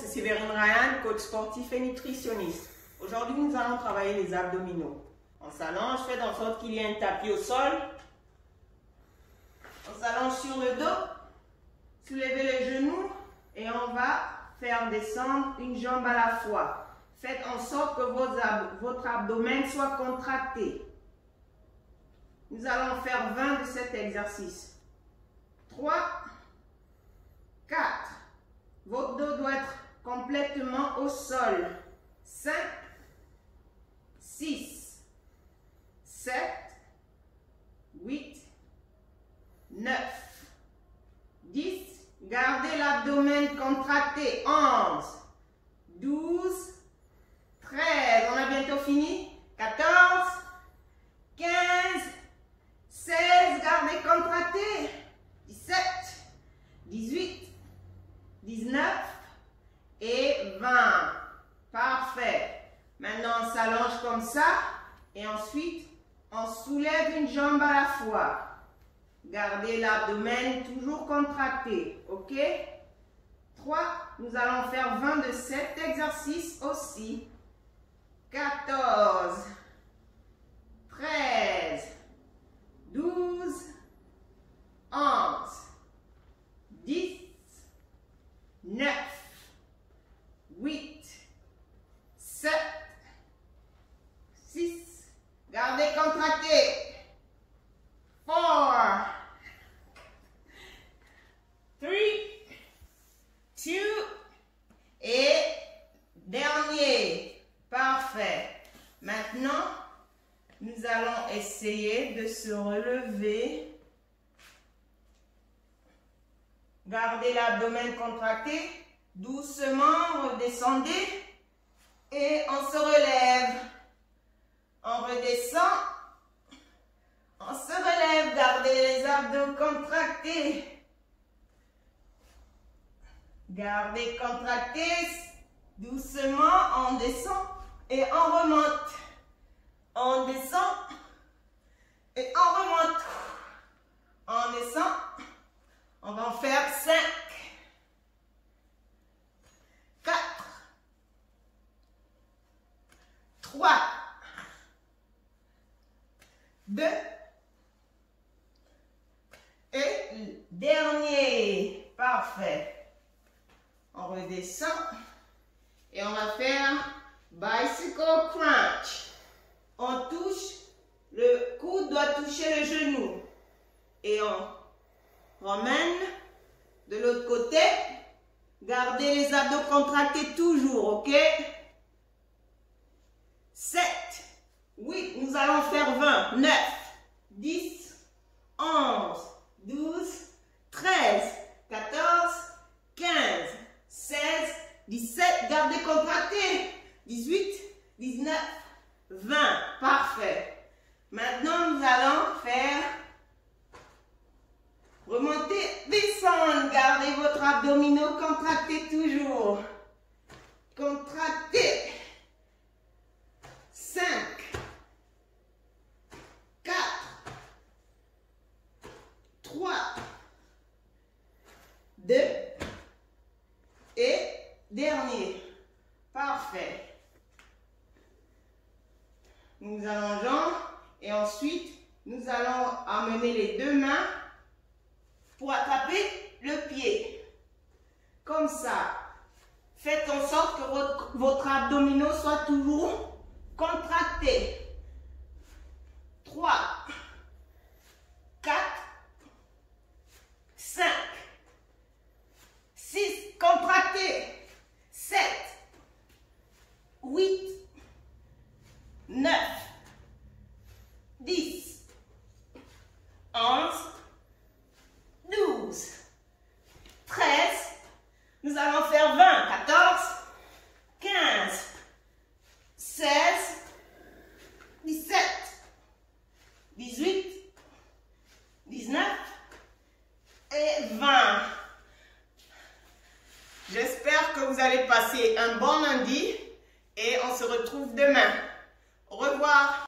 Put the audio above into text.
c'est Séverine Ryan, coach sportif et nutritionniste. Aujourd'hui, nous allons travailler les abdominaux. On s'allonge, faites en sorte qu'il y ait un tapis au sol. On s'allonge sur le dos, soulevez les genoux et on va faire descendre une jambe à la fois. Faites en sorte que votre abdomen soit contracté. Nous allons faire 20 de cet exercice. 3, 4. Votre dos doit être complètement au sol. 5, 6, 7, 8, 9, 10. Gardez l'abdomen contracté. 11, 12, 13. On a bientôt fini. 14, 15, 16. Gardez contracté. 17, 18, 19 et 20. Parfait. Maintenant, on s'allonge comme ça et ensuite, on soulève une jambe à la fois. Gardez l'abdomen toujours contracté, ok? 3, nous allons faire 20 de cet exercice aussi. 14, 13, 12, 11, 10, 9, 8, 7, 6, gardez contracté. 4, 3, 2, et dernier. Parfait. Maintenant, nous allons essayer de se relever. Gardez l'abdomen contracté. Doucement, redescendez. Et on se relève. On redescend. On se relève. Gardez les abdos contractés. Gardez contractés. Doucement, on descend et on remonte. On descend et on remonte. On descend. On va en faire 5. 4. 3. 2. Et dernier. Parfait. On redescend. Et on va faire bicycle crunch. On touche, le coude doit toucher le genou. Et on ramène de l'autre côté. Gardez les abdos contractés toujours, ok 7, 8, nous allons faire 20, 9, 10, 11, 12, 13, 14, 15, 16, 17, gardez contracté. 18, 19, 20. Parfait. Maintenant, nous allons faire remonter, descendre. Gardez votre abdominaux contracté toujours. Contracté. 5, 4, 3, 2, et dernier. Parfait. Nous allongeons et ensuite nous allons amener les deux mains pour attraper le pied. Comme ça. Faites en sorte que votre, votre abdominaux soit toujours contracté. vous allez passer un bon lundi et on se retrouve demain. Au revoir.